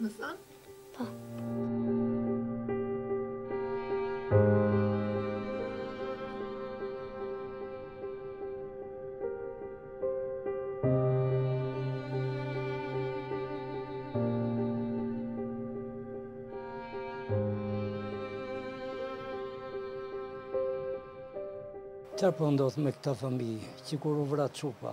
Më thënë? Po. Ça po ndodh me këta fëmijë, që kur u vra çupa,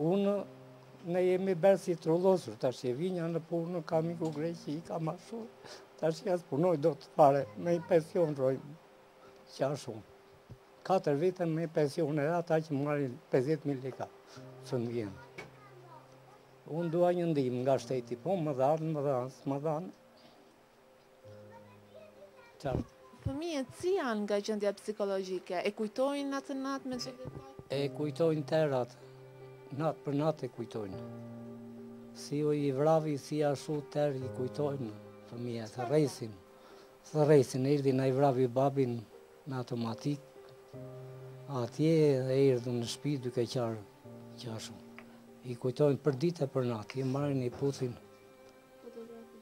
Unë ne jemi bërë si trullosur, s'vinja në punë, kam i ku Greqi, i kam ashtu, ta që jasë punoj do të pare, me një pension rojmë, që ashtë shumë. Katër vite me një pension e ata që marrin 50.000 lekë, që në vjenë. Unë dua një ndihmë nga shteti, po më dhanë, më dhanë, më dhanë, Fëmijët si janë nga gjendja psikologjike? E kujtojnë atë natë me gjithë detajet? E kujtojnë tërë, natë për natë e kujtojnë. Si i vrau, si ashtu tërë i kujtojnë fëmijët, thërresin. Thërresin, erdhi na i vrau babin me automatik. Atje erdhi në shpi duke qarë q'ashtu. I kujtojnë për ditë e për natë, i marrin i puthin.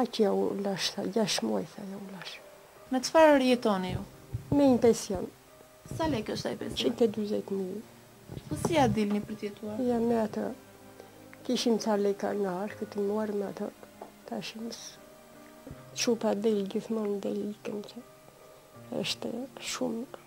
Aq ja u lash tha, gjashtë muaj tha ja u lash. Me çfarë jetoni ju? Me një pension. Sa lekë është ai pension? Qind e dyzet mijë. Po si ja dilni për të jetuar? Ja me atë. Kishim ca lekë në arë, u mbaruan me atë. Tashi çupa del gjithmonë del ikën. Është shumë